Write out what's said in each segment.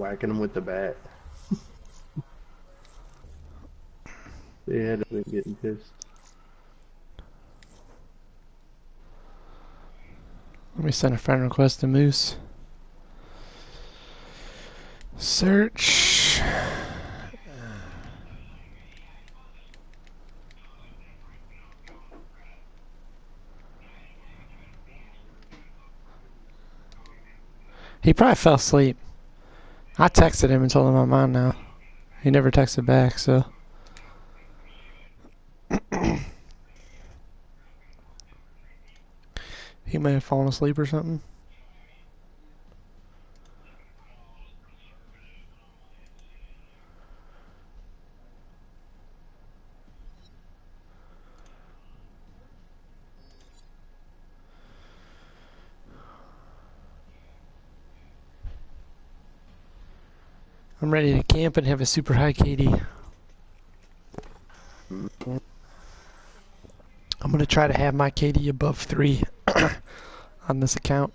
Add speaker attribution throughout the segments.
Speaker 1: whacking him with the bat. they been getting pissed.
Speaker 2: Let me send a friend request to Moose. Search. He probably fell asleep. I texted him and told him I'm on now. He never texted back, so. he may have fallen asleep or something. Ready to camp and have a super high KD. I'm gonna try to have my KD above three on this account.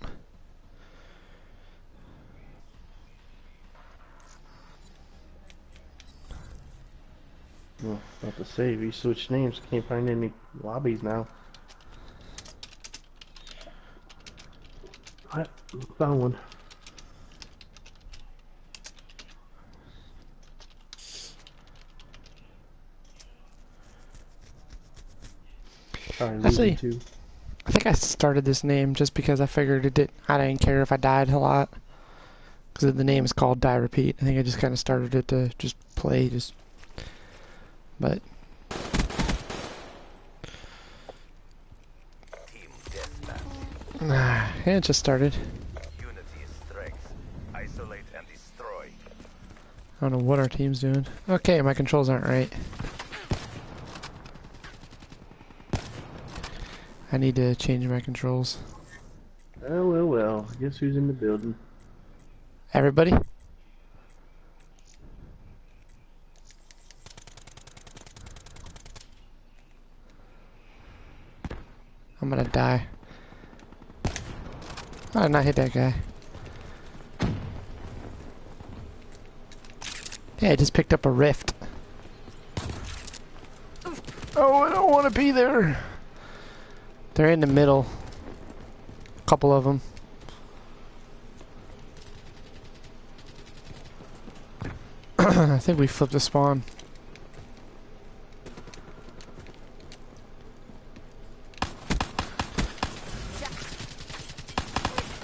Speaker 1: Well, about to say, if you switch names, can't find any lobbies now. I found one.
Speaker 2: Actually-
Speaker 1: losing two.
Speaker 2: I think I started this name just because I figured it did. I didn't care if I died a lot because the name is called Die Repeat. I think I just kind of started it to just play, just. But
Speaker 3: Team deathmatch.
Speaker 2: yeah, it just started.
Speaker 3: Unity is strength. Isolate and destroy.
Speaker 2: I don't know what our team's doing. Okay, my controls aren't right. I need to change my controls.
Speaker 1: Oh, well, well. Guess who's in the building?
Speaker 2: Everybody? I'm gonna die. I did not hit that guy. Yeah, I just picked up a rift. Oh, I don't want to be there. They're in the middle. A couple of them. I think we flipped the spawn.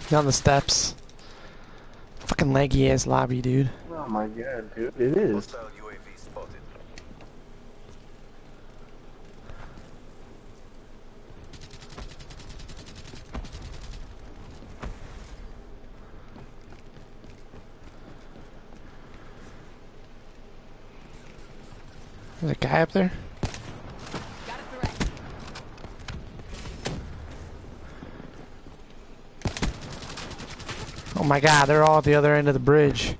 Speaker 2: Down the steps. Fucking laggy ass lobby, dude.
Speaker 1: Oh my god, dude. It is.
Speaker 2: Up there? Oh my god, they're all at the other end of the bridge.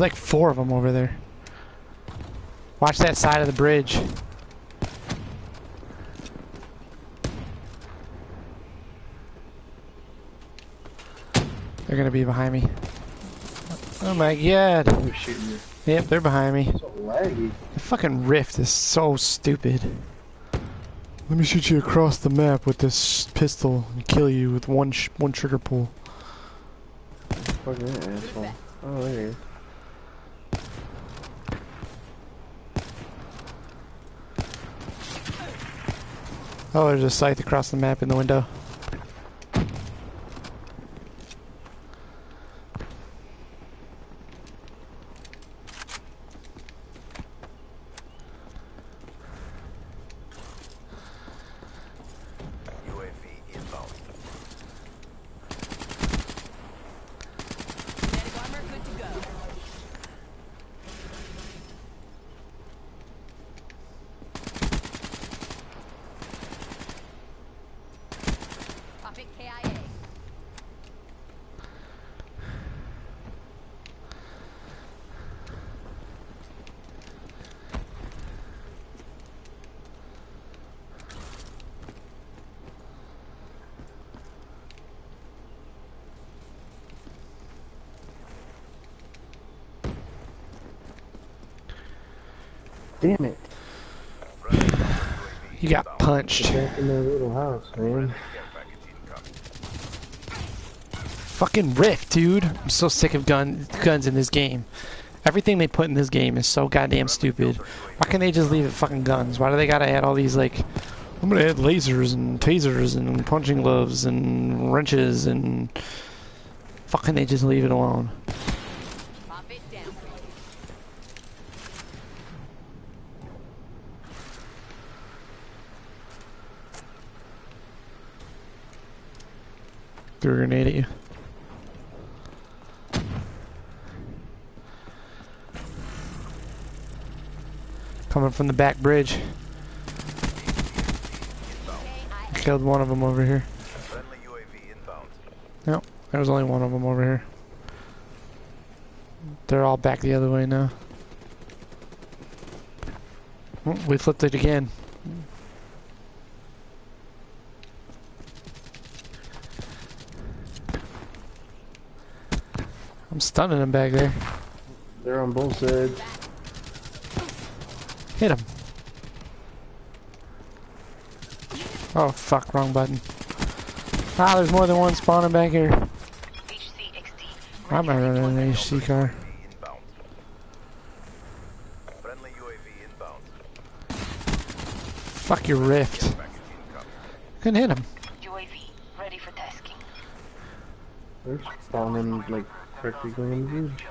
Speaker 2: There's like four of them over there. Watch that side of the bridge. They're gonna be behind me. Oh my god.
Speaker 1: Shooting you.
Speaker 2: Yep, they're behind me.
Speaker 1: So laggy.
Speaker 2: The fucking rift is so stupid. Let me shoot you across the map with this pistol and kill you with one sh one trigger pull.
Speaker 1: Fucking asshole. Oh, there he is.
Speaker 2: Oh, there's a scythe across the map in the window.
Speaker 3: UAV inbound.
Speaker 4: Kinetic armor good to go.
Speaker 1: Damn it.
Speaker 2: You got punched.
Speaker 1: Back in that little house, man.
Speaker 3: Care package incoming.
Speaker 2: Fucking Rift, dude. I'm so sick of gun guns in this game. Everything they put in this game is so goddamn stupid. Why can't they just leave it fucking guns? Why do they gotta add all these like I'm gonna add lasers and tasers and punching gloves and wrenches and fucking they just leave it alone. Threw a grenade at you. Coming from the back bridge. Killed one of them over here. Nope, there was only one of them over here. They're all back the other way now. Oh, we flipped it again. I'm stunning them back there.
Speaker 1: They're on both sides.
Speaker 2: Hit him. Oh fuck, wrong button. Ah, there's more than one spawning back here. I'm not running an HC car. Fuck your rift. Couldn't hit him.
Speaker 5: UAV ready for tasking.
Speaker 1: They're spawning like practically in the bridge.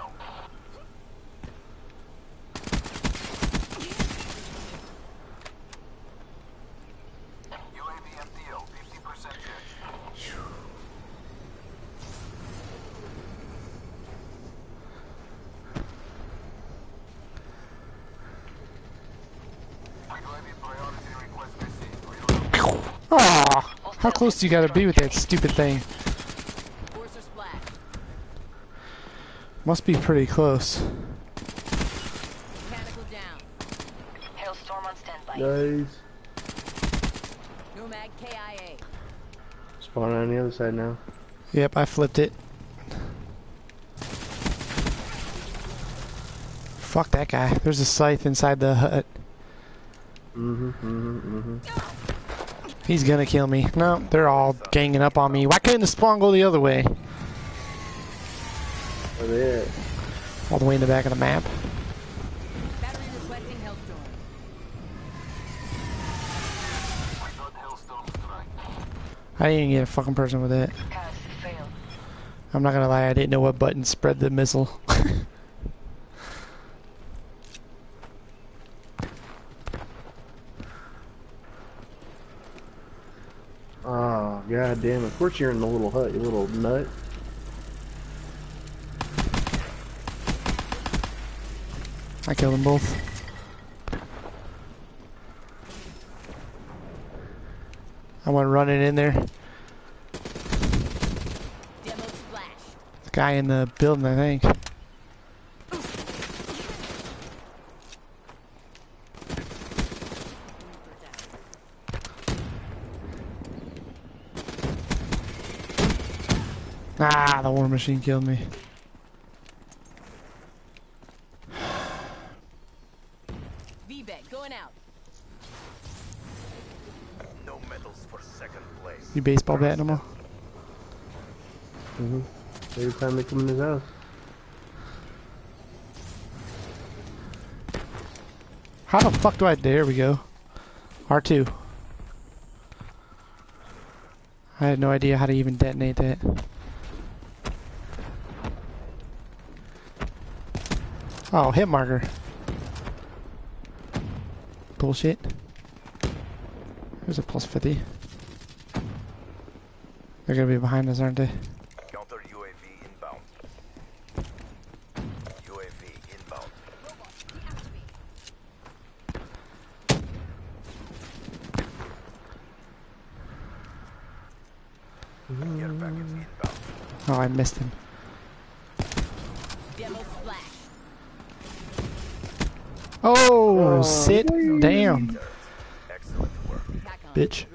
Speaker 3: UAV MTO 50% charge.
Speaker 2: Aw, how close do you gotta be with that stupid thing?
Speaker 4: Force or splash.
Speaker 2: Must be pretty close.
Speaker 4: Mechanical down.
Speaker 5: Hellstorm on standby.
Speaker 1: Guys,
Speaker 4: Nomad KIA.
Speaker 1: spawning on the other side now.
Speaker 2: Yep, I flipped it. Fuck that guy. There's a scythe inside the hut.
Speaker 1: Mm-hmm, mm-hmm, mm-hmm.
Speaker 2: He's gonna kill me. No, they're all ganging up on me. Why couldn't the spawn go the other way?
Speaker 1: Where they at?
Speaker 2: All the way in the back of the map.
Speaker 4: Battery requesting Hellstorm.
Speaker 2: I didn't get a fucking person with it. I'm not gonna lie, I didn't know what button spread the missile.
Speaker 1: Oh, god damn. Of course you're in the little hut, you little nut.
Speaker 2: I killed them both. I went running in there.
Speaker 4: Demo.
Speaker 2: The guy in the building, I think. Ah, the war machine killed me.
Speaker 4: VBEC going out.
Speaker 3: No medals for second place.
Speaker 2: You baseball bat no more?
Speaker 1: Mm-hmm. Every time they come in his house.
Speaker 2: How the fuck do I? There we go. R2. I had no idea how to even detonate that. Oh, hit marker. Bullshit. There's a plus 50. They're gonna be behind us, aren't they?
Speaker 3: Counter UAV inbound. UAV inbound. Package inbound.
Speaker 2: Oh, I missed him. Go sit down. Bitch.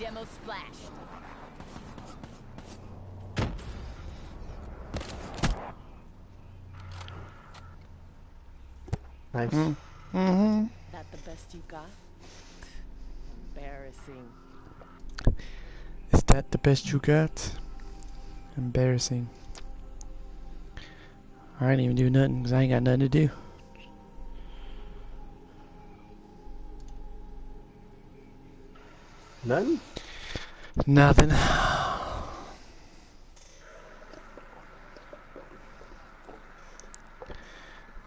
Speaker 4: Demo splashed.
Speaker 1: Nice.
Speaker 2: Mm hmm
Speaker 6: That the best you got? Embarrassing.
Speaker 2: Is that the best you got? Embarrassing. I ain't even do nothing because I ain't got nothing to do.
Speaker 1: Nothing?
Speaker 2: Nothing.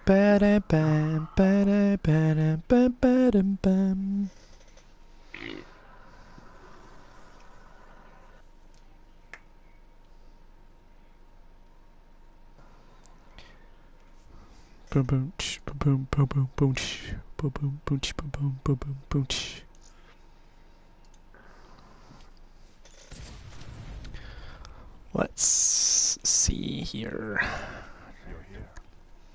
Speaker 2: Ba-da-bam, ba-da-ba-dam, ba-ba-dam-bam. Boom boom ch, boom boom boom boom boom boom boom boom boom boom boom boom boom. Let's see here.
Speaker 7: Here.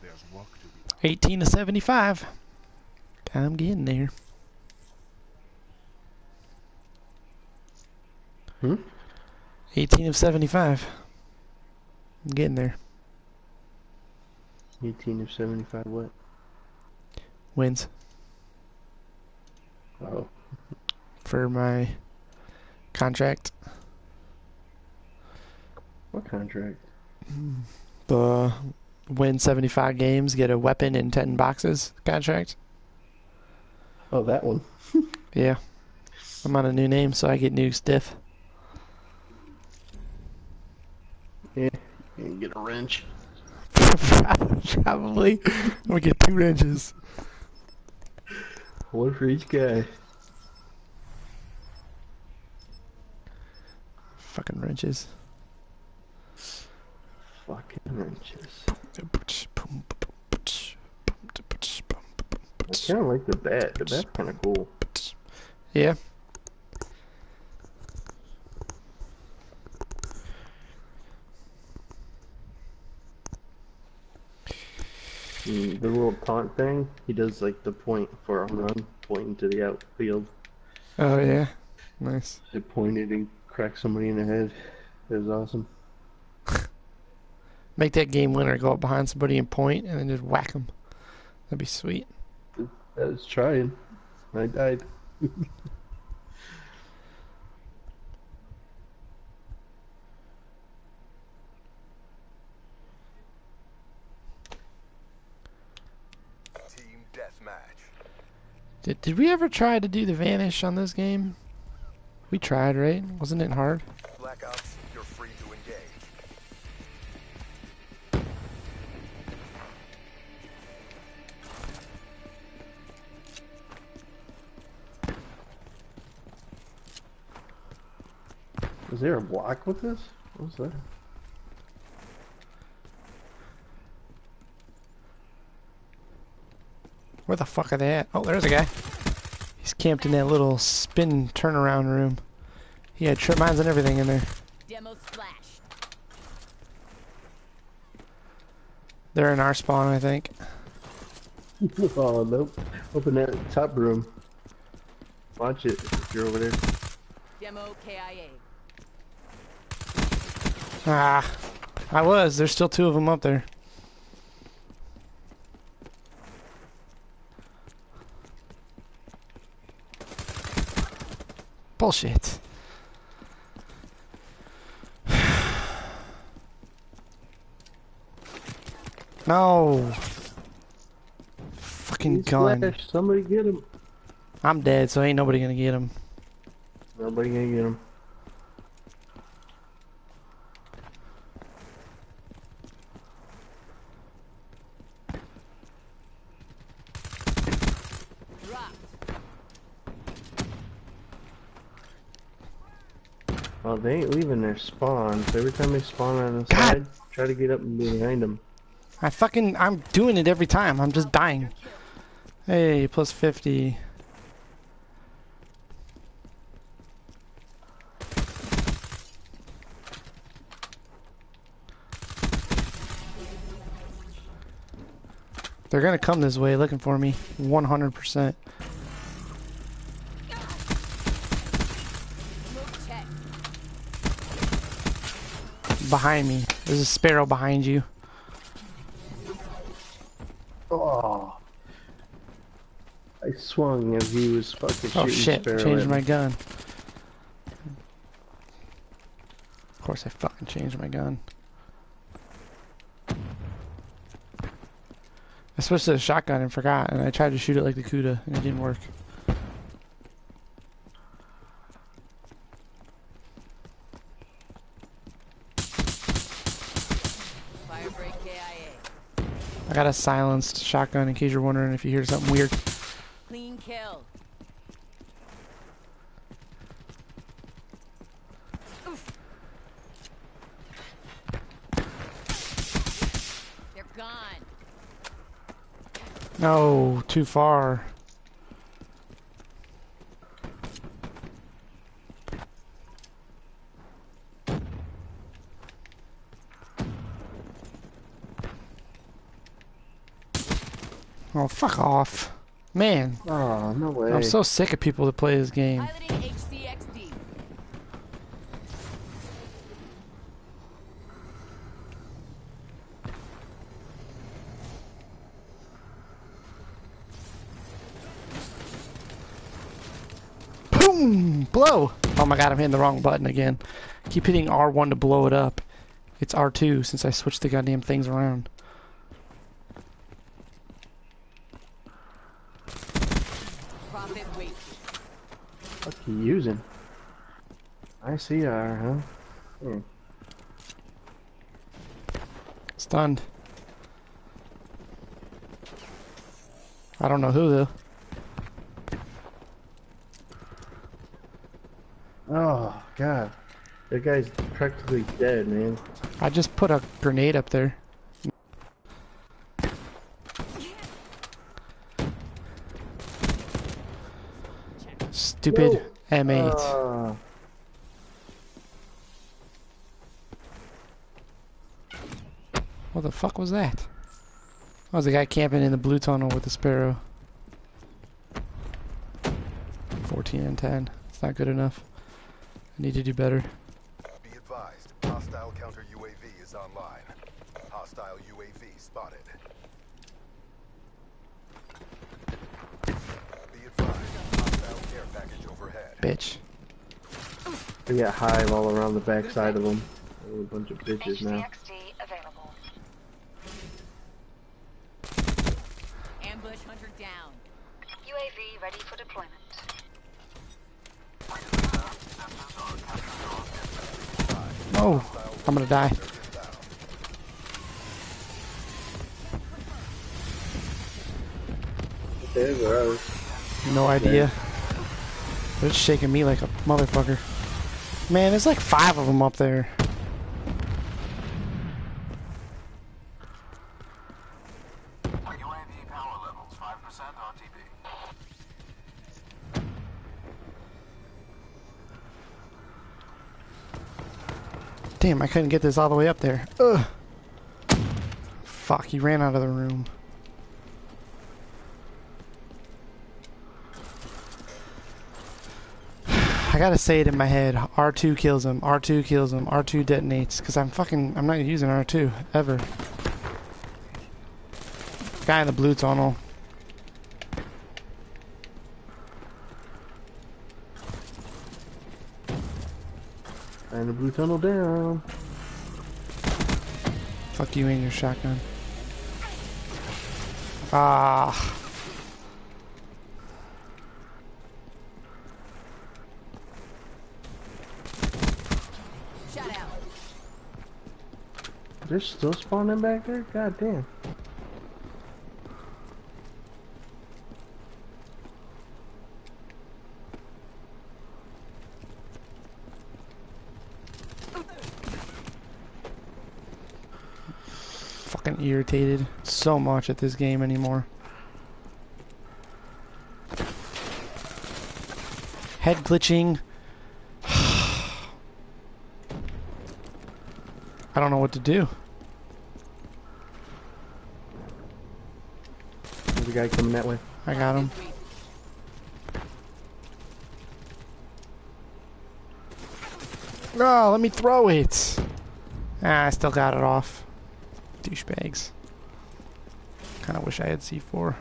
Speaker 7: There's work to be done.
Speaker 2: 18 to 75. I'm getting there.
Speaker 1: Hmm?
Speaker 2: 18 of 75. I'm getting there.
Speaker 1: 18 of 75 what?
Speaker 2: Wins
Speaker 1: Oh.
Speaker 2: for my contract.
Speaker 1: What contract?
Speaker 2: The win 75 games, get a weapon in 10 boxes contract.
Speaker 1: Oh, that one.
Speaker 2: Yeah. I'm on a new name, so I get new stiff.
Speaker 1: Yeah. You can get a wrench.
Speaker 2: Probably. I'm gonna get two wrenches.
Speaker 1: One for each guy.
Speaker 2: Fucking wrenches.
Speaker 1: Fucking wrenches. I kind of like the bat. The bat's kind of cool.
Speaker 2: Yeah.
Speaker 1: Mm. the little taunt thing, he does like the point for a run, pointing to the outfield.
Speaker 2: Oh yeah. Nice.
Speaker 1: It pointed and cracked somebody in the head. It was awesome.
Speaker 2: Make that game winner go up behind somebody and point, and then just whack them. That'd be sweet.
Speaker 1: I was trying. I died.
Speaker 3: Team deathmatch.
Speaker 2: Did Did we ever try to do the vanish on this game? We tried, right? Wasn't it hard?
Speaker 3: Black Ops, you're free to engage.
Speaker 1: Was there a block with this? What was that?
Speaker 2: Where the fuck are they at? Oh, there's a guy. He's camped in that little spin turnaround room. He had trip mines and everything in there.
Speaker 4: Demo splash.
Speaker 2: They're in our spawn, I think.
Speaker 1: oh nope. Open that top room. Watch it if you're over there.
Speaker 4: Demo KIA.
Speaker 2: Ah, I was. There's still two of them up there. Oh, Bullshit. No. Fucking
Speaker 1: He
Speaker 2: gun.
Speaker 1: splashed. Somebody get him.
Speaker 2: I'm dead, so ain't nobody gonna get him.
Speaker 1: Nobody gonna get him.
Speaker 4: Dropped.
Speaker 1: Well, they ain't leaving their spawns. Every time they spawn on the
Speaker 2: God.
Speaker 1: side, try to get up and be behind them.
Speaker 2: I fucking, I'm doing it every time. I'm just dying. Hey, plus 50. They're gonna come this way looking for me. 100%. Behind me. There's a sparrow behind you.
Speaker 1: Oh, I swung as he was fucking oh, shooting
Speaker 2: Oh shit,
Speaker 1: Sparrow
Speaker 2: changed
Speaker 1: at
Speaker 2: my gun. Of course I fucking changed my gun. I switched to the shotgun and forgot, and I tried to shoot it like the Kuda, and it didn't work.
Speaker 4: Firebreak KIA.
Speaker 2: I got a silenced shotgun in case you're wondering if you hear something weird.
Speaker 4: Clean kill. They're gone.
Speaker 2: No, too far. Fuck off. Man,
Speaker 1: Oh, no way.
Speaker 2: I'm so sick of people that play this game. Boom! Blow! Oh my god, I'm hitting the wrong button again. Keep hitting R1 to blow it up. It's R2 since I switched the goddamn things around.
Speaker 4: Profit wait.
Speaker 1: What you using? ICR, huh? Hmm.
Speaker 2: Stunned. I don't know who though.
Speaker 1: Oh, God. That guy's practically dead, man.
Speaker 2: I just put a grenade up there. Stupid M8.
Speaker 1: Ah.
Speaker 2: What the fuck was that? That was the guy camping in the blue tunnel with the sparrow. 14 and 10. It's not good enough. I need to do better.
Speaker 6: Be advised, hostile counter UAV is online. Hostile UAV spotted. Be advised, hostile care package overhead.
Speaker 2: Bitch.
Speaker 1: We got hive all around the backside of them. They're a bunch of bitches now.
Speaker 2: Die. No idea. But it's shaking me like a motherfucker. Man, there's like five of them up there. Damn, I couldn't get this all the way up there. Ugh. Fuck, he ran out of the room. I gotta say it in my head. R2 kills him. R2 kills him. R2 detonates. Cause I'm fucking. I'm not using R2 ever. Guy in the blue tunnel.
Speaker 1: Blue tunnel down.
Speaker 2: Fuck you and your shotgun. Ah.
Speaker 4: Shut out.
Speaker 1: They're still spawning back there? God damn.
Speaker 2: Fucking irritated so much at this game anymore. Head glitching. I don't know what to do.
Speaker 1: There's a guy coming that way.
Speaker 2: I got him. Oh, let me throw it. Ah, I still got it off. Douchebags. Kind of wish I had C4.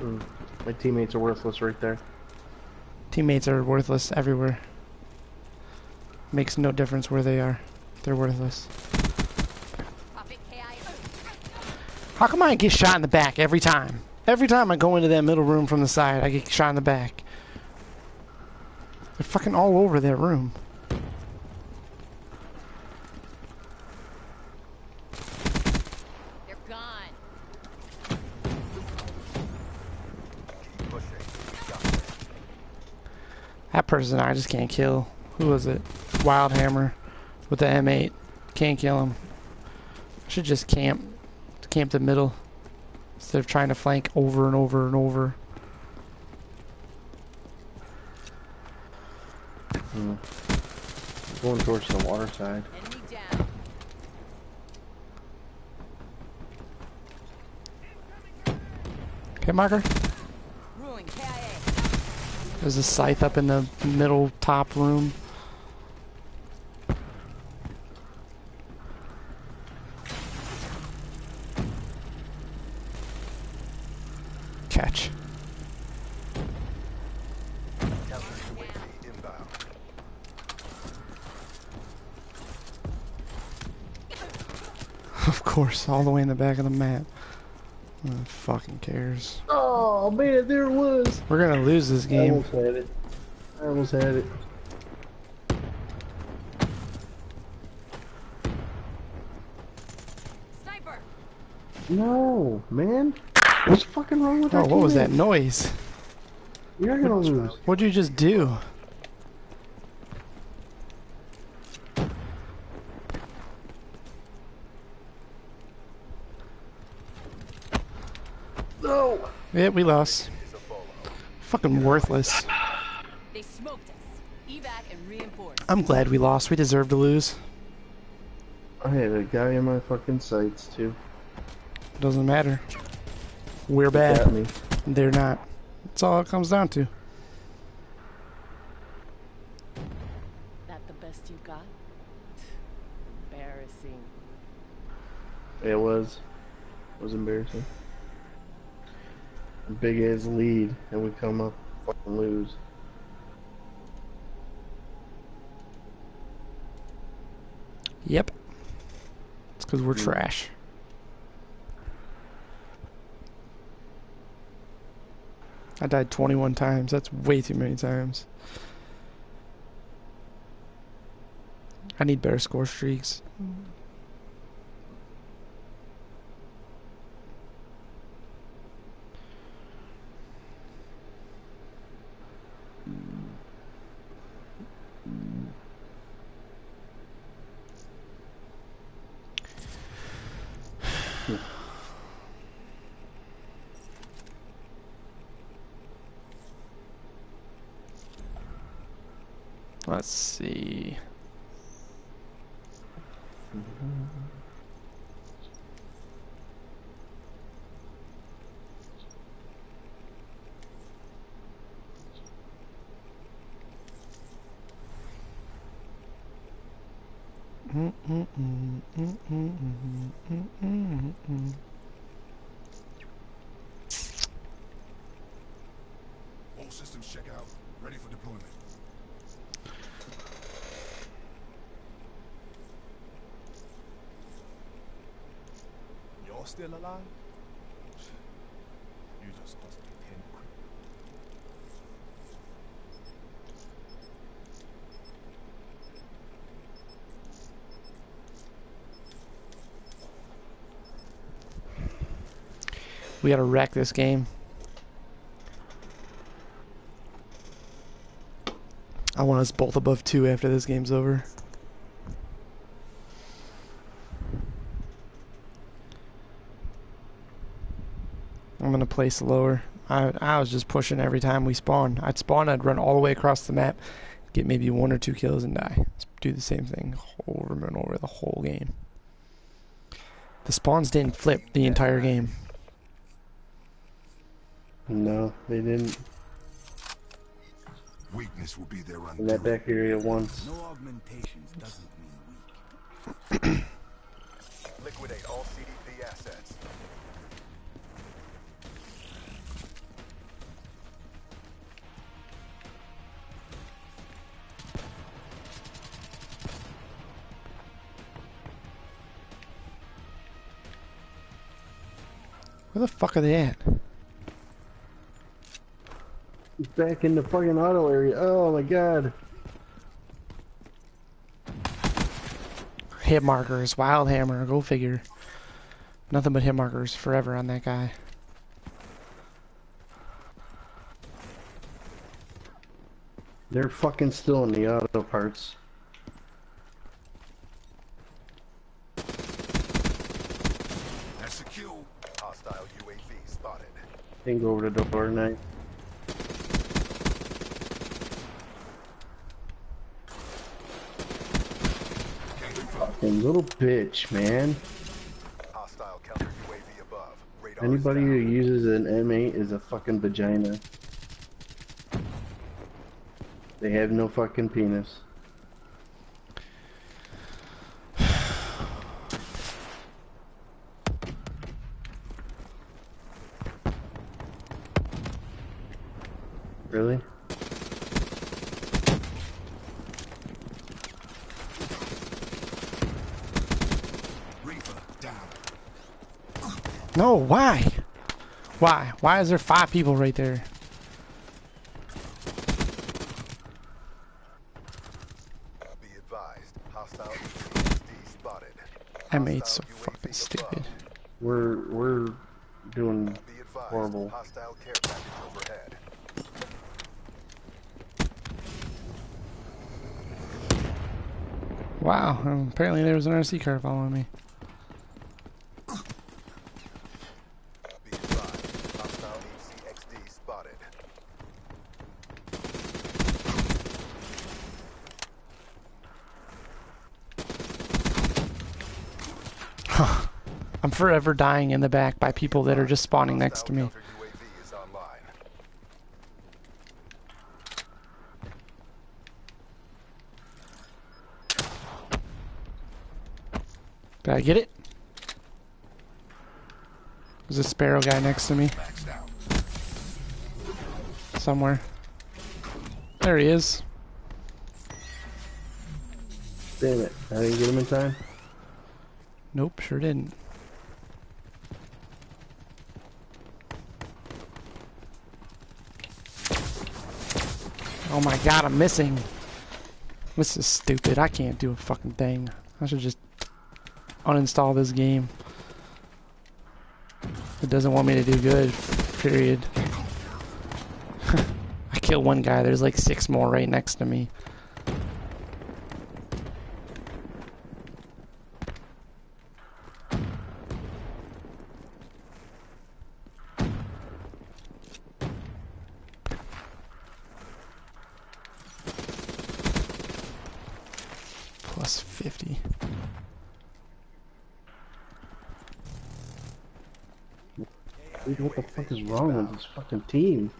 Speaker 1: Mm, my teammates are worthless right there.
Speaker 2: Teammates are worthless everywhere. Makes no difference where they are. They're worthless. How come I get shot in the back every time? Every time I go into that middle room from the side, I get shot in the back. They're fucking all over that room. Person I just can't kill. Who was it? Wildhammer with the M8. Can't kill him. I should just camp. Camp the middle. Instead of trying to flank over and over and over.
Speaker 1: Mm. Going towards the water side.
Speaker 2: Okay, marker.
Speaker 4: Ruin KIA.
Speaker 2: There's a scythe up in the middle top room. Catch. Of course, all the way in the back of the map. Who fucking cares?
Speaker 1: Oh man, there it was.
Speaker 2: We're gonna lose this game.
Speaker 1: I
Speaker 2: game.
Speaker 1: almost had it. I almost had it.
Speaker 4: Sniper.
Speaker 1: No, man. What's fucking wrong with
Speaker 2: Oh,
Speaker 1: our
Speaker 2: what was that noise?
Speaker 1: You're gonna lose.
Speaker 2: What'd you just do?
Speaker 1: No.
Speaker 2: Yeah, we lost.
Speaker 6: Is a bolo.
Speaker 2: Fucking worthless.
Speaker 4: They smoked us. Evac and reinforce.
Speaker 2: I'm glad we lost. We deserve to lose.
Speaker 1: I had a guy in my fucking sights too.
Speaker 2: Doesn't matter. We're
Speaker 1: Got
Speaker 2: bad.
Speaker 1: me.
Speaker 2: They're not. That's all it comes down to.
Speaker 8: That the best you got? Embarrassing.
Speaker 1: It was. It was embarrassing. Big ass lead, and we come up and lose.
Speaker 2: Yep. It's because we're
Speaker 1: Hmm.
Speaker 2: trash. I died 21 times. That's way too many times. I need better score streaks. Let's see.
Speaker 7: All systems check out. Ready for deployment. Y'all still alive? You just cost me ten quick.
Speaker 2: We gotta wreck this game. I want us both above two after this game's over. I'm gonna place lower. I I was just pushing every time we spawn. I'd spawn, I'd run all the way across the map, get maybe one or two kills and die. Just do the same thing over and over the whole game. The spawns didn't flip the entire game.
Speaker 1: No, they didn't.
Speaker 7: Weakness will be their
Speaker 1: undoing. That back area once.
Speaker 9: No augmentations doesn't mean weak.
Speaker 6: Liquidate all CDP assets.
Speaker 2: Where the fuck are they at?
Speaker 1: He's back in the fucking auto area. Oh my god.
Speaker 2: Hit markers, wild hammer, go figure. Nothing but hit markers forever on that guy.
Speaker 1: They're fucking still in the auto parts.
Speaker 9: That's a kill.
Speaker 6: Hostile UAV spotted.
Speaker 1: Can go over the door tonight. Fucking little bitch, man.
Speaker 6: Hostile counter UAV above. Radar
Speaker 1: Anybody who uses an M8 is a fucking vagina. They have no fucking penis. Really?
Speaker 9: Reaper down.
Speaker 2: No, why? Why? Why is there five people right there?
Speaker 6: Be advised. Hostile spotted.
Speaker 2: M8's so
Speaker 6: Hostile UAV
Speaker 2: fucking stupid.
Speaker 1: We're we're doing
Speaker 6: Be advised.
Speaker 1: Horrible.
Speaker 6: Hostile care package overhead.
Speaker 2: Wow, um, apparently there was an RC car following me.
Speaker 6: Be advised. Hostile HCXD spotted.
Speaker 2: I'm forever dying in the back by people that are just spawning next to me.
Speaker 6: Hostile counter UAV is online.
Speaker 2: Did I get it? There's a sparrow guy next to me somewhere. There he is.
Speaker 1: damn it. I didn't get him in time.
Speaker 2: Nope, sure didn't. Oh my god, I'm missing. This is stupid. I can't do a fucking thing. I should just uninstall this game. It doesn't want me to do good, period. I killed one guy, there's like six more right next to me. Plus 50.
Speaker 1: Dude, what the fuck fucking team?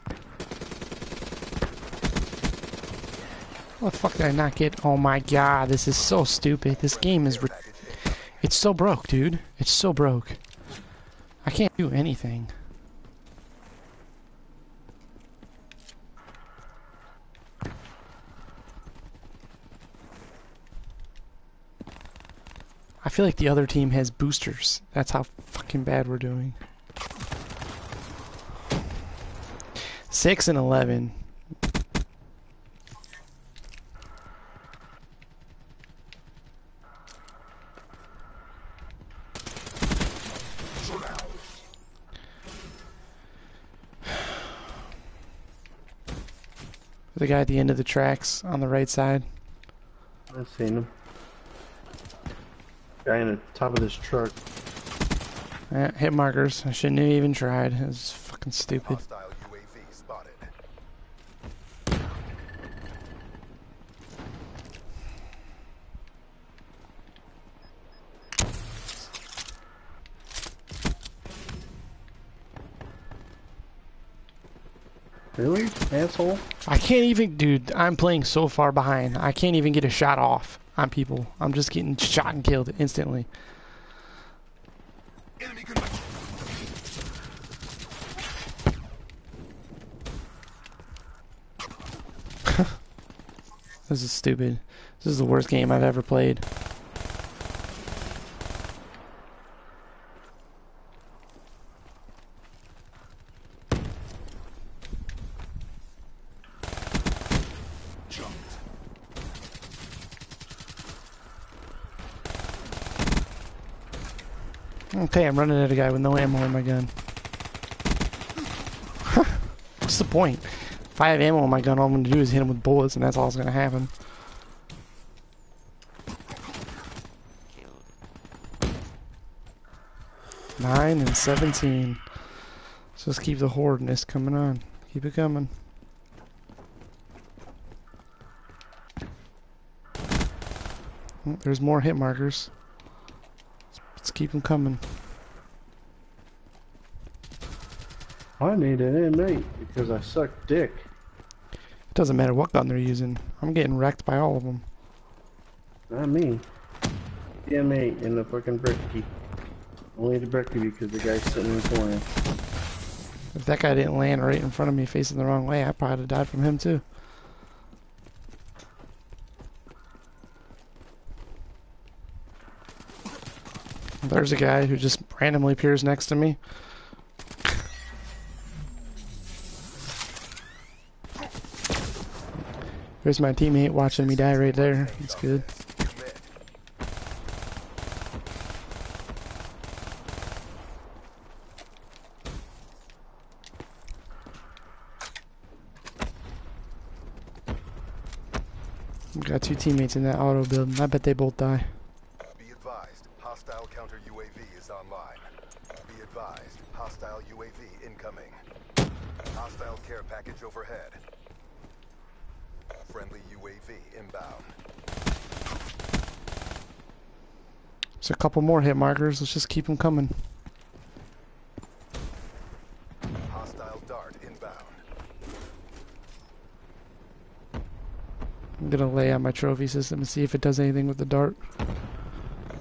Speaker 2: How the fuck did I not get? Oh my god, this is so stupid. This game is... It's so broke, dude. It's so broke. I can't do anything. I feel like the other team has boosters. That's how fucking bad we're doing. 6 and 11. The guy at the end of the tracks on the right side.
Speaker 1: I've seen him. Guy in the top of this truck.
Speaker 2: Eh, hit markers. I shouldn't have even tried. It was fucking stupid.
Speaker 6: Hostile UAV spotted.
Speaker 1: Really? Asshole?
Speaker 2: I can't even, dude. I'm playing so far behind. I can't even get a shot off on people. I'm just getting shot and killed instantly.
Speaker 9: Enemy.
Speaker 2: This is stupid. This is the worst game I've ever played. Okay, I'm running at a guy with no ammo in my gun. What's the point? If I have ammo in my gun, all I'm to do is hit him with bullets, and that's all that's going to happen. Nine and seventeen. So let's keep the hordness coming on. Keep it coming. Oh, there's more hit markers. Let's keep them coming.
Speaker 1: I need an M8 because I suck dick.
Speaker 2: It doesn't matter what gun they're using. I'm getting wrecked by all of them.
Speaker 1: Not me. The M8 and the fucking Brecci. Only the Brecci because the guy's sitting in the corner.
Speaker 2: If that guy didn't land right in front of me facing the wrong way, I probably would have died from him too. There's a guy who just randomly appears next to me. There's my teammate watching me die right there. It's good. We got two teammates in that auto building. I bet they both die.
Speaker 6: Be advised, hostile counter UAV is online. Be advised, hostile UAV incoming. Hostile care package overhead. Friendly UAV inbound.
Speaker 2: There's a couple more hit markers. Let's just keep them coming.
Speaker 6: Hostile dart inbound.
Speaker 2: I'm gonna lay out my trophy system and see if it does anything with the dart.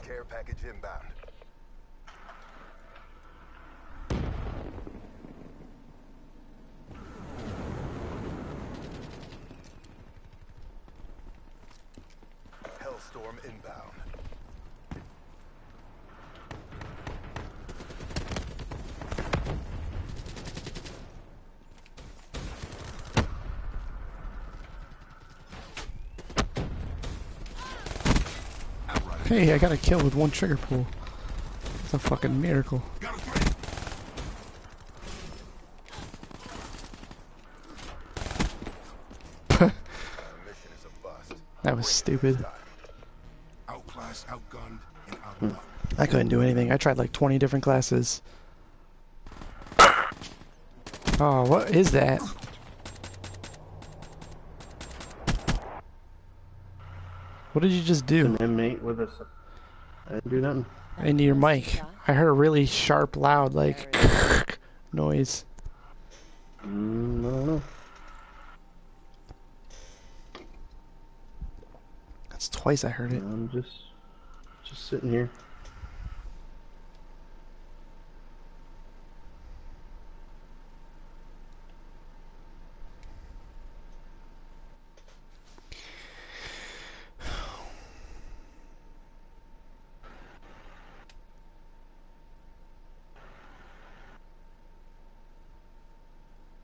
Speaker 6: Care package inbound. Hellstorm inbound.
Speaker 2: Hey, I got a kill with one trigger pull. It's a fucking miracle.
Speaker 6: Mission is a bust.
Speaker 2: That was stupid.
Speaker 9: Outclassed, outgunned, and outdone.
Speaker 2: I couldn't do anything. I tried like 20 different classes. Oh, what is that? What did you just do?
Speaker 1: M8 with a. s- I didn't do nothing.
Speaker 2: Into your mic. I heard a really sharp, loud, like, noise.
Speaker 1: Mm, I don't know.
Speaker 2: That's twice I heard it.
Speaker 1: I'm just, just sitting here.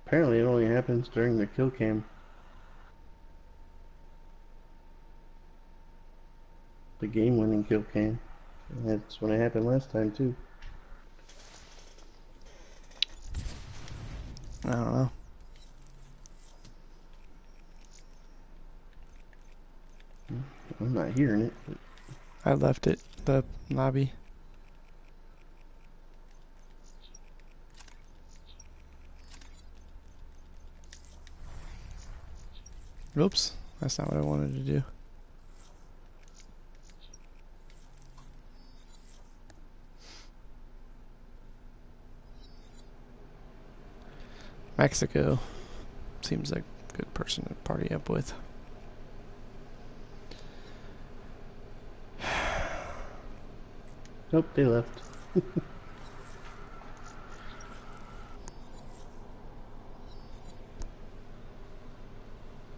Speaker 1: Apparently, it during the kill cam. The game-winning kill cam. And That's when it happened last time too.
Speaker 2: I don't know.
Speaker 1: I'm not hearing it. but
Speaker 2: I left it, the lobby. Oops, that's not what I wanted to do. Mexico seems like a good person to party up with.
Speaker 1: Nope, they left.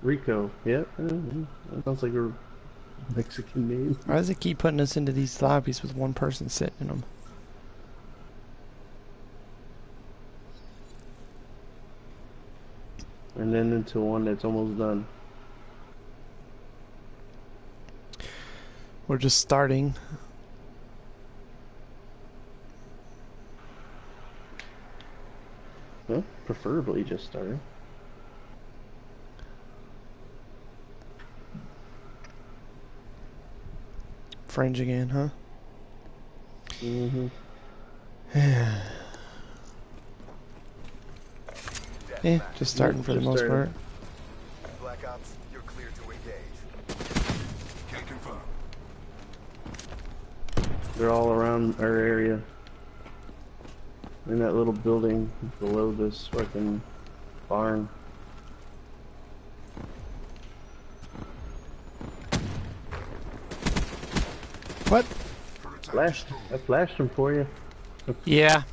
Speaker 1: Rico. Yep. That sounds like a Mexican name.
Speaker 2: Why does it keep putting us into these lobbies with one person sitting in them?
Speaker 1: And then into one that's almost done.
Speaker 2: We're just starting.
Speaker 1: Well, preferably just starting.
Speaker 2: Fringe again, huh?
Speaker 1: Mm-hmm.
Speaker 2: Eh, just starting for the most part.
Speaker 6: Black Ops, you're clear to engage.
Speaker 9: Can confirm.
Speaker 1: They're all around our area. In that little building below this fucking barn.
Speaker 2: What?
Speaker 1: Flashed. I flashed him for you.
Speaker 2: Yeah.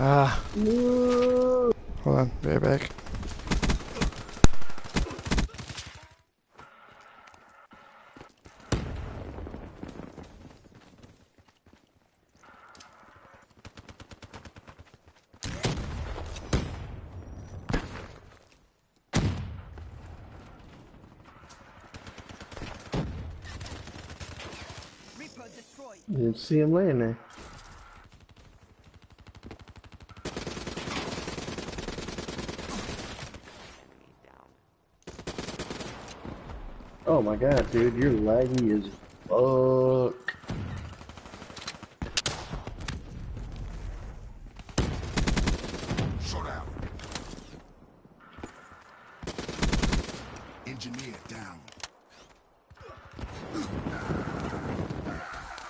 Speaker 2: Ah. Hold on, be right back.
Speaker 1: Didn't see him laying there. Oh my god, dude, you're laggy as fuck.
Speaker 9: Shut out. Engineer down.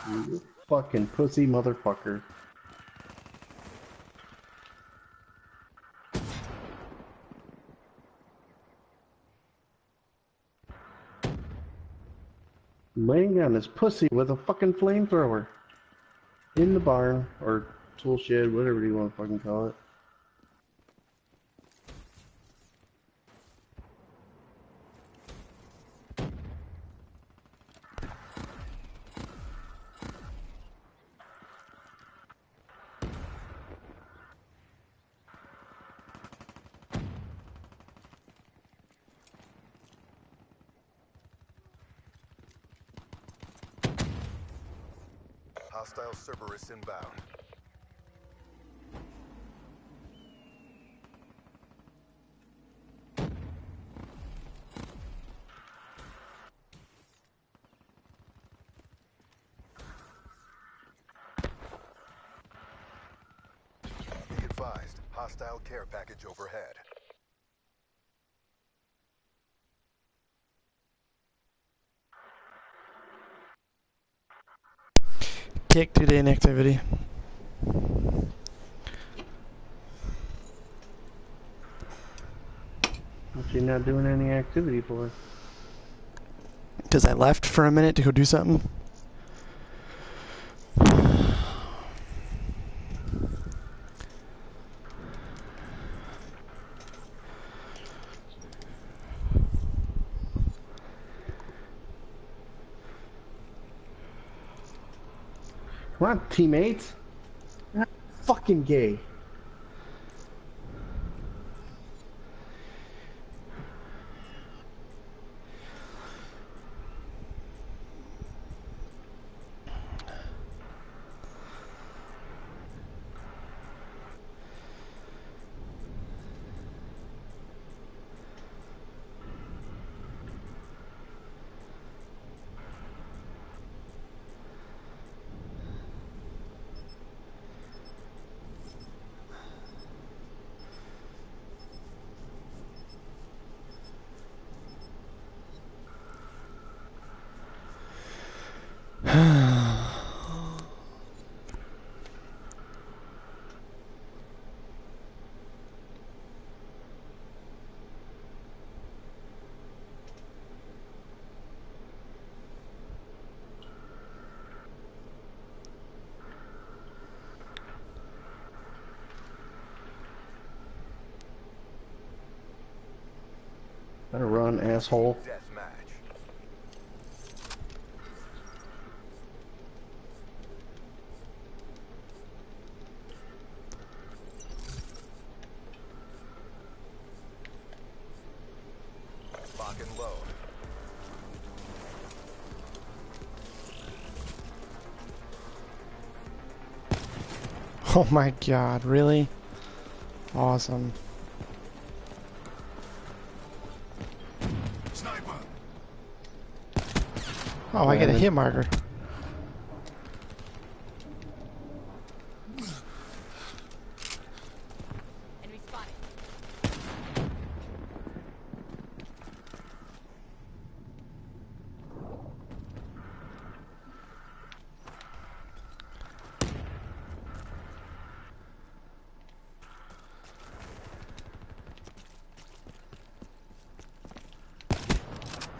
Speaker 1: You fucking pussy motherfucker. Laying on his pussy with a fucking flamethrower. In the barn, or tool shed, whatever you want to fucking call it.
Speaker 6: Hostile Cerberus inbound. Be advised, hostile care package overhead.
Speaker 2: Kick due to inactivity.
Speaker 1: What you not doing any activity for?
Speaker 2: Because I left for a minute to go do something.
Speaker 1: Teammates. Fucking gay. asshole.
Speaker 2: Oh my god, really? Awesome. Oh, I get a hit marker.
Speaker 4: Enemy spotted.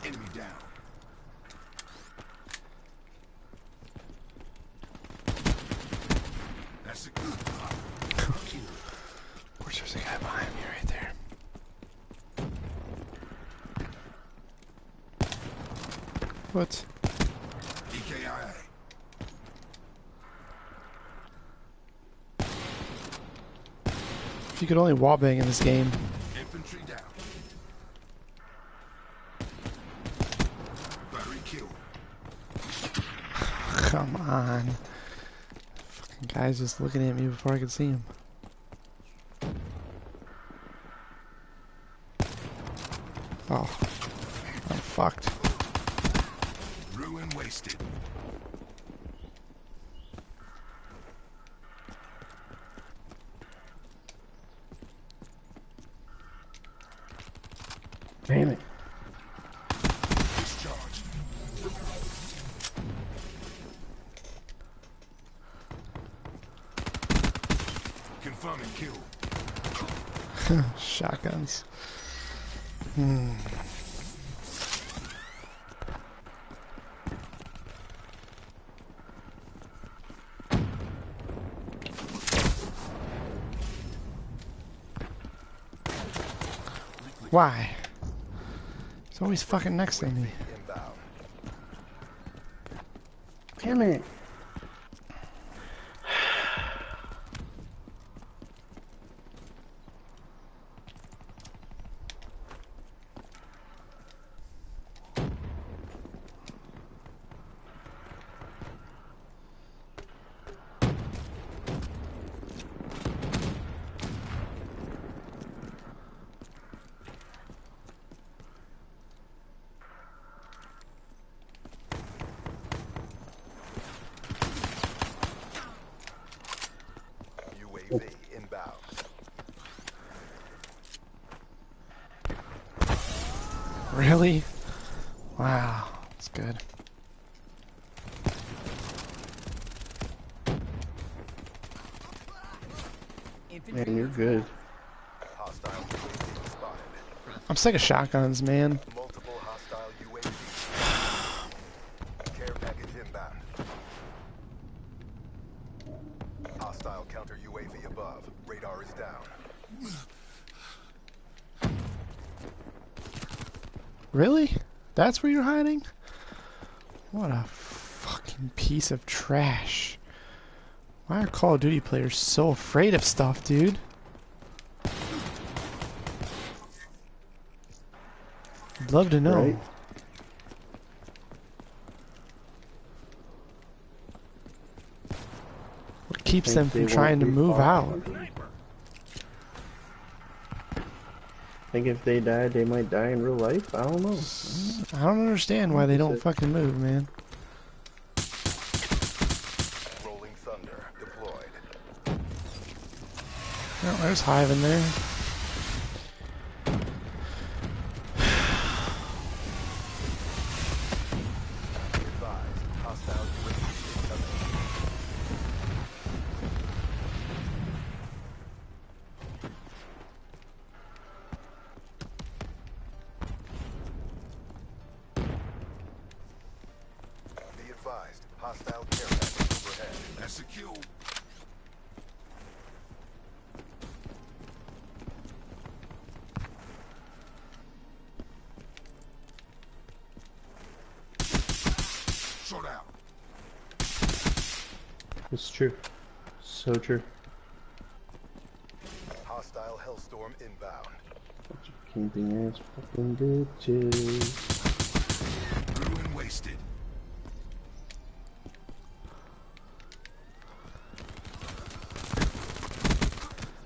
Speaker 7: Enemy down. That's a good kill.
Speaker 2: Of course, there's a guy behind me right there. What?
Speaker 7: EKIA.
Speaker 2: Could only wallbang in this game.
Speaker 7: Infantry down.
Speaker 2: Come on. Fucking guy's just looking at me before I could see him. Oh. I'm fucked.
Speaker 7: Ruin wasted.
Speaker 1: Damn it.
Speaker 7: Discharged. Confirming kill.
Speaker 2: Shotguns. Hmm. Why? It's always fucking next to me.
Speaker 1: Damn it.
Speaker 6: UAV inbound.
Speaker 2: Really? Wow, that's good.
Speaker 4: Infantry.
Speaker 1: Man, you're good.
Speaker 6: Hostile UAV spotted.
Speaker 2: I'm sick of shotguns, man.
Speaker 6: Multiple hostile UAVs. Care package inbound. Hostile counter UAV above. Radar is down.
Speaker 2: Really? That's where you're hiding? What a fucking piece of trash. Why are Call of Duty players so afraid of stuff, dude? Love to know.
Speaker 1: Right.
Speaker 2: What keeps them from trying to move out?
Speaker 1: I Think if they died, they might die in real life? I don't know.
Speaker 2: I don't understand why they don't fucking move, man.
Speaker 6: Rolling Thunder deployed.
Speaker 2: Oh, there's Hive in there.
Speaker 1: So.
Speaker 6: Hostile Hellstorm inbound.
Speaker 1: Bunch of camping ass fucking bitches.
Speaker 7: Ruin wasted.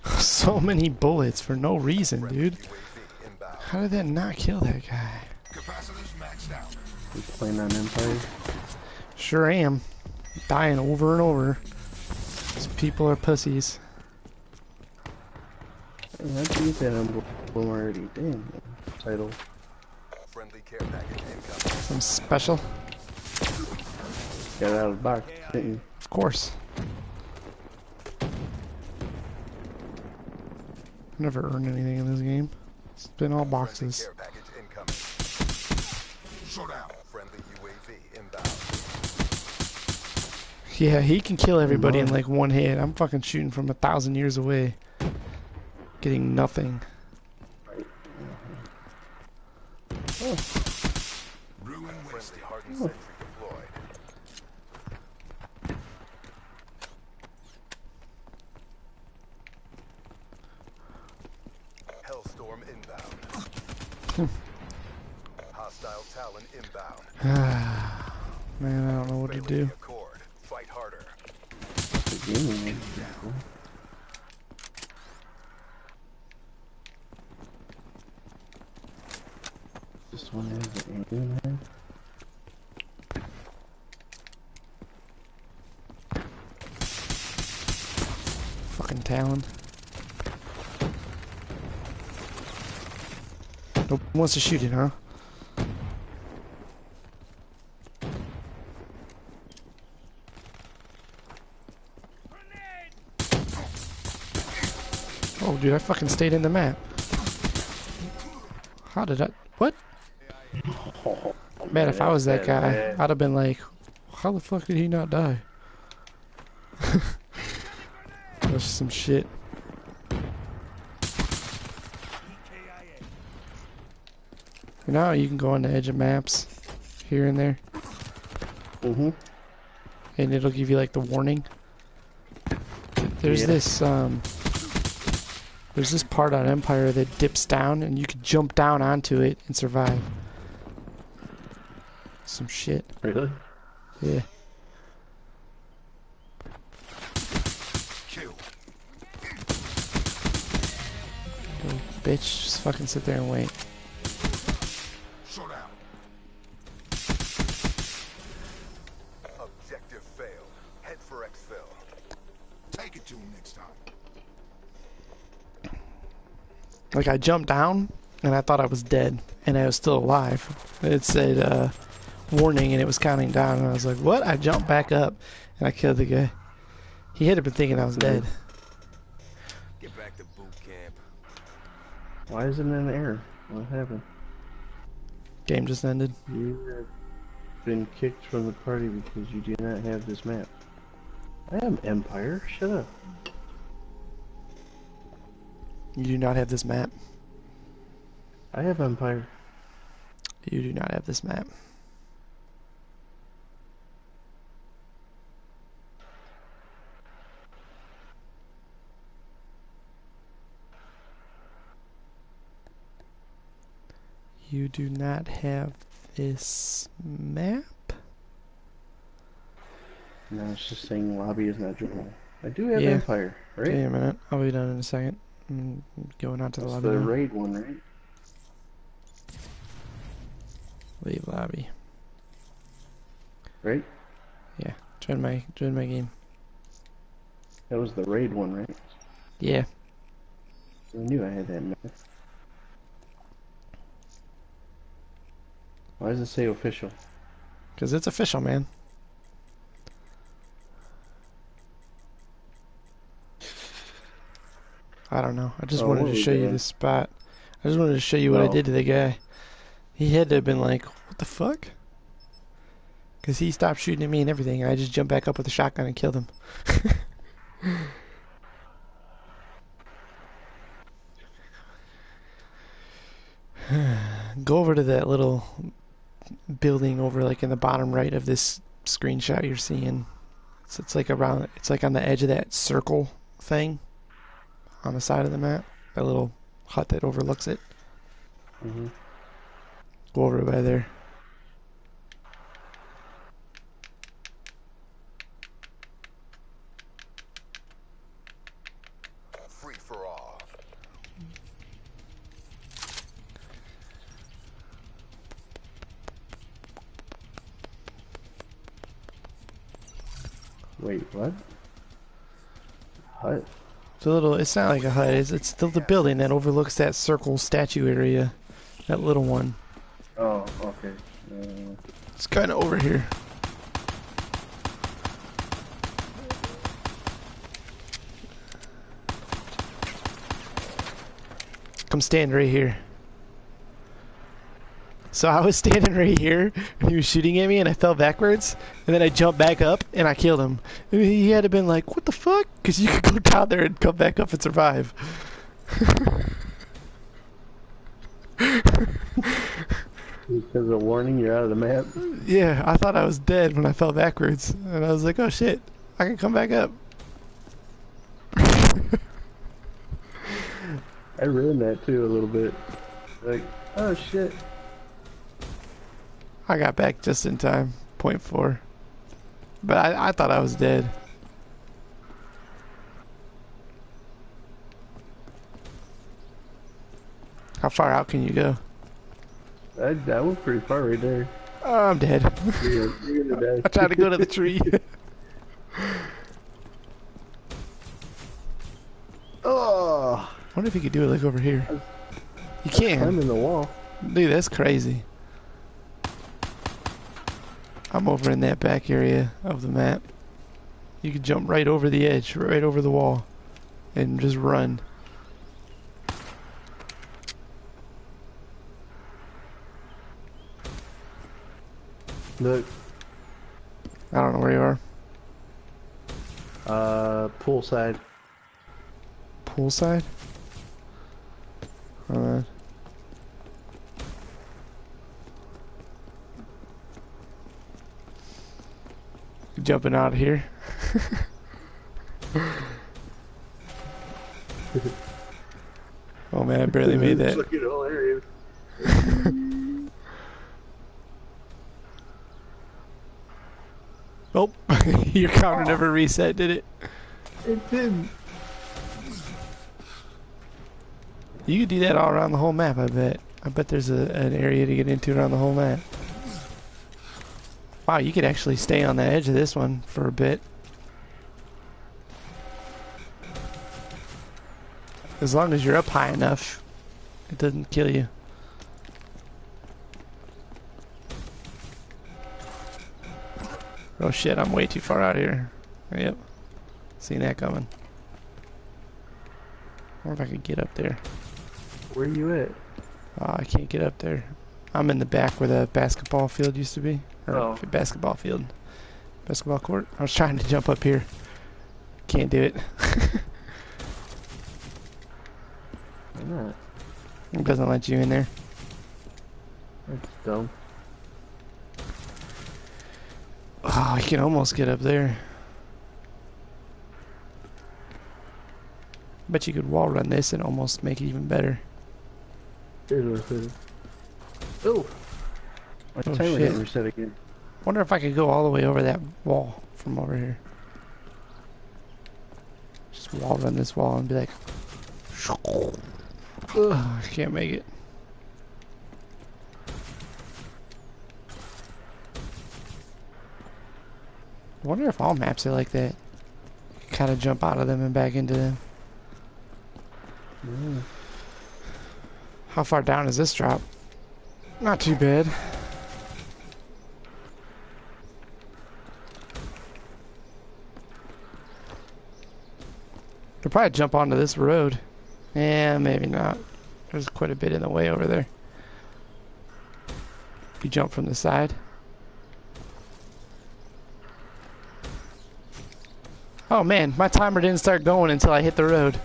Speaker 2: so many bullets for no reason, dude. How did that not kill that guy?
Speaker 9: Capacitor's maxed out.
Speaker 1: He's playing on Empire.
Speaker 2: Sure am. Dying over and over. These people are pussies.
Speaker 1: Hey, how'd you get that emblem already? Damn. Title.
Speaker 6: Friendly care package.
Speaker 2: Some special?
Speaker 1: Got out of the box, didn't you?
Speaker 2: Of course. Never earned anything in this game. It's been all
Speaker 6: Friendly
Speaker 2: boxes.
Speaker 6: care package incoming.
Speaker 9: Showdown.
Speaker 6: Friendly UAV inbound.
Speaker 2: Yeah, he can kill everybody in like one hit. I'm fucking shooting from a thousand years away. Getting nothing.
Speaker 9: Ruin
Speaker 6: Friendly
Speaker 9: wasted.
Speaker 6: hardened sentry deployed. Hellstorm inbound. Hostile Talon inbound.
Speaker 2: Man, I don't know what to do.
Speaker 6: The.
Speaker 1: This one has an alien head.
Speaker 2: Fucking Talon. Nope, wants to shoot it, huh? Oh, dude, I fucking stayed in the map. How did I? What? Man, if I was that guy, I'd have been like, how the fuck did he not die? That's some shit. You know you can go on the edge of maps here and there,
Speaker 1: Mm-hmm.
Speaker 2: and it'll give you like the warning. There's
Speaker 1: Yeah.
Speaker 2: this um, there's this part on Empire that dips down, and you can jump down onto it and survive. Some shit.
Speaker 1: Really?
Speaker 2: Yeah.
Speaker 9: Kill.
Speaker 2: Go, bitch, just fucking sit there and wait.
Speaker 9: Showdown.
Speaker 6: Objective failed. Head for exfil.
Speaker 9: Take it to him next time.
Speaker 2: Like I jumped down and I thought I was dead and I was still alive. It said uh, warning and it was counting down and I was like, what? I jumped back up and I killed the guy. He had been thinking I was dead.
Speaker 3: Get back to boot camp.
Speaker 1: Why is it in the air? What happened?
Speaker 2: Game just ended.
Speaker 1: You have been kicked from the party because you do not have this map. I am Empire. Shut up.
Speaker 2: You do not have this map.
Speaker 1: I have Empire.
Speaker 2: You do not have this map. You do not have this map?
Speaker 1: No, it's just saying lobby is not joinable. I do have
Speaker 2: Yeah.
Speaker 1: Empire, right?
Speaker 2: Give me a minute. I'll be done in a second. I'm going out to the
Speaker 1: That's
Speaker 2: lobby.
Speaker 1: the
Speaker 2: now.
Speaker 1: raid one, right?
Speaker 2: Leave lobby.
Speaker 1: Right? Yeah.
Speaker 2: Join my join my game.
Speaker 1: That was the raid one, right?
Speaker 2: Yeah.
Speaker 1: I knew I had that map. Why does it say official?
Speaker 2: Because it's official, man. I don't know. I just
Speaker 1: Oh,
Speaker 2: wanted to show you this spot. I just wanted to show you what I did to the guy. He had to have been like, what the fuck? Because he stopped shooting at me and everything. And I just jumped back up with a shotgun and killed him. Go over to that little building over like in the bottom right of this screenshot you're seeing. So it's like around it's like on the edge of that circle thing on the side of the map. That little hut that overlooks it.
Speaker 1: Mm-hmm.
Speaker 2: Go over by there. A little. It's not like a hut. It's it's the, the building that overlooks that circle statue area. That little one.
Speaker 1: Oh, okay. Uh,
Speaker 2: It's kind of over here. Come stand right here. So I was standing right here, and he was shooting at me, and I fell backwards, and then I jumped back up, and I killed him. And he had to been like, "What the fuck?" Because you could go down there and come back up and survive.
Speaker 1: because of warning, you're out of the map.
Speaker 2: Yeah, I thought I was dead when I fell backwards, and I was like, "Oh shit, I can come back up."
Speaker 1: I ruined that too a little bit. Like, oh shit.
Speaker 2: I got back just in time, point four. But I, I thought I was dead. How far out can you go?
Speaker 1: I, that was pretty far right there.
Speaker 2: Oh, I'm dead.
Speaker 1: You're, you're.
Speaker 2: I tried to go to the tree.
Speaker 1: oh,
Speaker 2: wonder if you could do it like over here. You can.
Speaker 1: I'm in the wall.
Speaker 2: Dude, that's crazy. I'm over in that back area of the map. You can jump right over the edge, right over the wall, and just run.
Speaker 1: Look,
Speaker 2: I don't know where you are.
Speaker 1: uh, poolside.
Speaker 2: Poolside? Hold on. Jumping out of here. oh man, I barely made that.
Speaker 1: Look at all areas.
Speaker 2: Oh, your counter never reset, did it?
Speaker 1: It didn't.
Speaker 2: You could do that all around the whole map, I bet. I bet there's a, an area to get into around the whole map. Wow, you could actually stay on the edge of this one for a bit. As long as you're up high enough, it doesn't kill you. Oh shit, I'm way too far out here. Yep. Seen that coming. I wonder if I could get up there.
Speaker 1: Where are you at?
Speaker 2: Oh, I can't get up there. I'm in the back where the basketball field used to be.
Speaker 1: Oh.
Speaker 2: basketball field. Basketball court. I was trying to jump up here. Can't do it. It doesn't let you in there.
Speaker 1: That's dumb.
Speaker 2: Oh, I can almost get up there. Bet you could wall run this and almost make it even better.
Speaker 1: Here's what it is. Oh! My
Speaker 2: Oh,
Speaker 1: timer
Speaker 2: shit.
Speaker 1: reset again.
Speaker 2: Wonder if I could go all the way over that wall from over here. Just wall run this wall and be like, Ugh, I can't make it. Wonder if all maps are like that. Kind of jump out of them and back into them.
Speaker 1: Mm.
Speaker 2: How far down is this drop? Not too bad. Could probably jump onto this road. Yeah, maybe not. There's quite a bit in the way over there. If you jump from the side. Oh man, my timer didn't start going until I hit the road.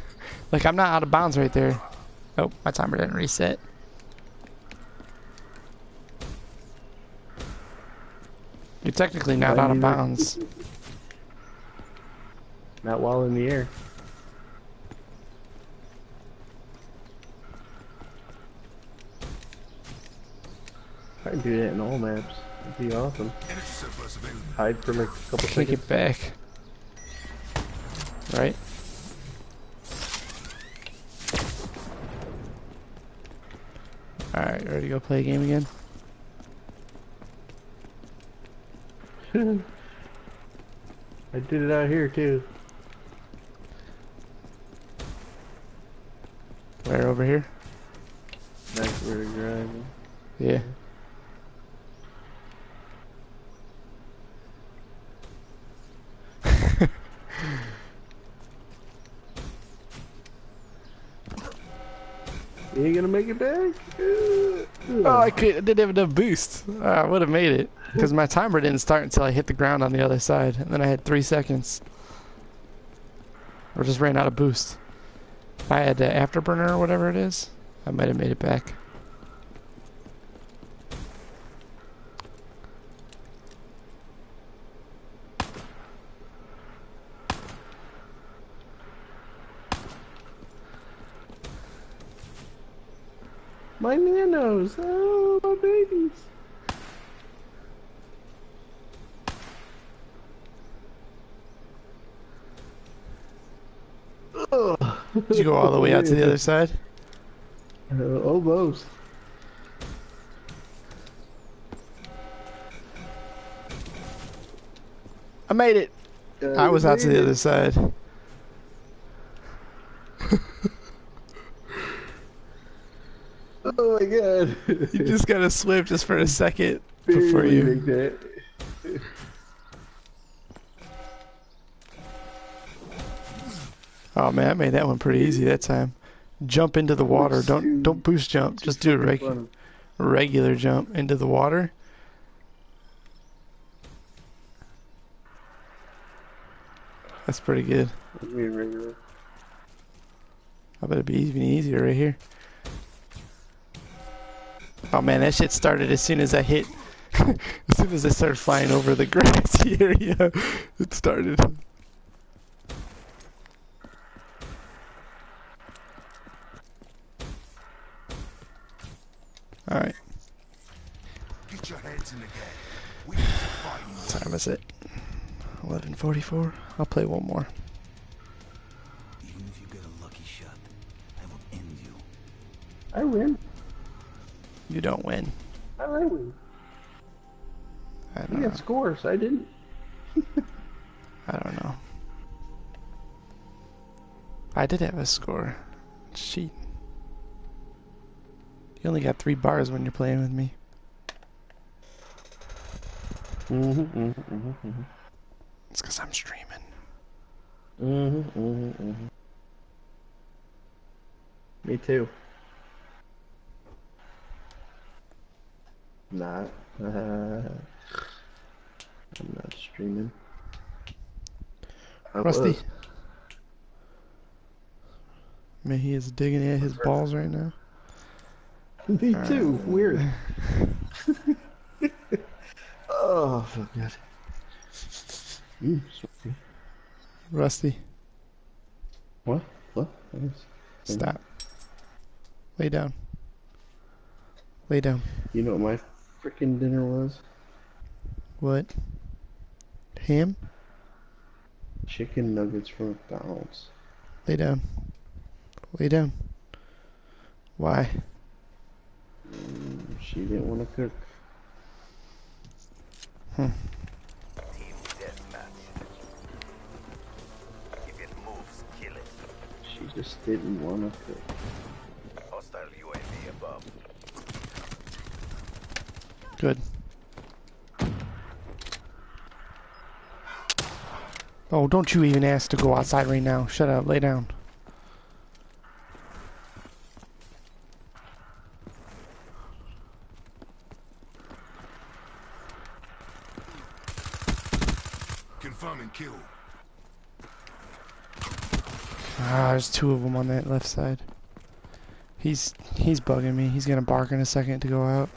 Speaker 2: like I'm not out of bounds right there. Oh, my timer didn't reset. You're technically not out of bounds.
Speaker 1: Not while in the air. I can do that in all maps. That'd be awesome. Hide for like a couple
Speaker 2: Can't
Speaker 1: seconds.
Speaker 2: get back. Right? Alright, ready to go play a game again?
Speaker 1: I did it out here too.
Speaker 2: Where over here?
Speaker 1: That's where you're driving.
Speaker 2: Yeah.
Speaker 1: You ain't gonna make it back?
Speaker 2: Oh, I, could, I didn't have enough boost. I would have made it. Because my timer didn't start until I hit the ground on the other side. And then I had three seconds. Or just ran out of boost. If I had the afterburner or whatever it is, I might have made it back.
Speaker 1: My nanos! Oh, my babies! Oh,
Speaker 2: Did you go all the way out to the other side?
Speaker 1: Uh, almost.
Speaker 2: I made it. I was out to the other side.
Speaker 1: Oh my god.
Speaker 2: You just gotta swim just for a second before you. Oh man, I made that one pretty easy that time. Jump into the water. Don't don't boost jump. Just do a reg-
Speaker 1: Fun.
Speaker 2: regular jump into the water. That's pretty good.
Speaker 1: Regular.
Speaker 2: I bet it'd be even easier right here. Oh man, that shit started as soon as I hit. as soon as I started flying over the grassy area, it started. All right,
Speaker 9: Get your heads in the game. We need to fight
Speaker 2: what time is it? 11:44. I'll play one more.
Speaker 9: Even if you get a lucky shot, I will end you.
Speaker 1: I win.
Speaker 2: You don't win.
Speaker 1: I win.
Speaker 2: I don't
Speaker 1: You
Speaker 2: know.
Speaker 1: got scores. I didn't.
Speaker 2: I don't know. I did have a score. It's cheating. You only got three bars when you're playing with me.
Speaker 1: Mm-hmm, mm-hmm, mm-hmm,
Speaker 2: It's because I'm streaming.
Speaker 1: mm-hmm, mm-hmm, mm-hmm. Me too. Not. Uh, I'm not streaming. I
Speaker 2: Rusty.
Speaker 1: was.
Speaker 2: Man, he is digging at his balls right now.
Speaker 1: Me too. Weird. oh, feel good. Mm.
Speaker 2: Rusty,
Speaker 1: What? What?
Speaker 2: Stop. Lay down. Lay down.
Speaker 1: You know what my freaking dinner was?
Speaker 2: What? Ham?
Speaker 1: Chicken nuggets from McDonald's.
Speaker 2: Lay down. Lay down. Why?
Speaker 1: She didn't want to cook.
Speaker 3: Team deathmatch. If it moves, kill it.
Speaker 1: She just didn't want to cook.
Speaker 3: Hostile UAV above.
Speaker 2: Good. Oh, don't you even ask to go outside right now. Shut up. Lay down.
Speaker 9: Kill.
Speaker 2: Ah, there's two of them on that left side. He's he's bugging me. He's gonna bark in a second to go out.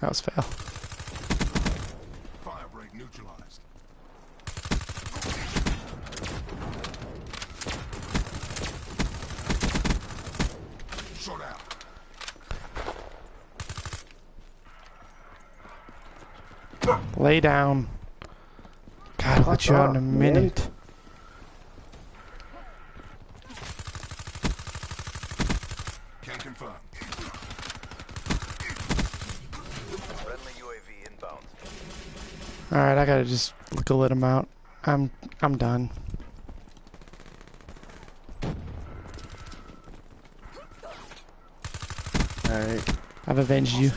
Speaker 2: That was foul. lay down. God, I'll let you out in a
Speaker 1: minute. Can't
Speaker 2: confirm. Friendly UAV inbound. All right, I gotta just go let him out. I'm I'm done.
Speaker 1: All right.
Speaker 2: I've avenged you.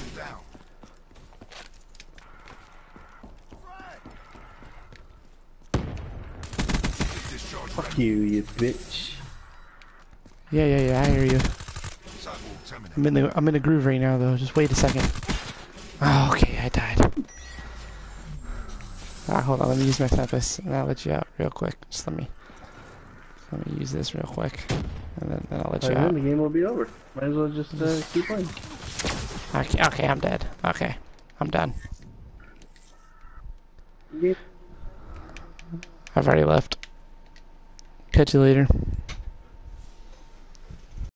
Speaker 1: You, you bitch.
Speaker 2: Yeah, yeah, yeah, I hear you. I'm in the I'm in the groove right now though. Just wait a second. Oh, okay, I died. Ah, hold on, let me use my compass and I'll let you out real quick. Just let me let me use this real quick. And then, then I'll let
Speaker 1: By
Speaker 2: you
Speaker 1: then
Speaker 2: out.
Speaker 1: the game will be over. Might as well just uh, keep playing.
Speaker 2: Okay, okay, I'm dead. Okay. I'm done.
Speaker 1: Yeah.
Speaker 2: I've already left. Catch you later.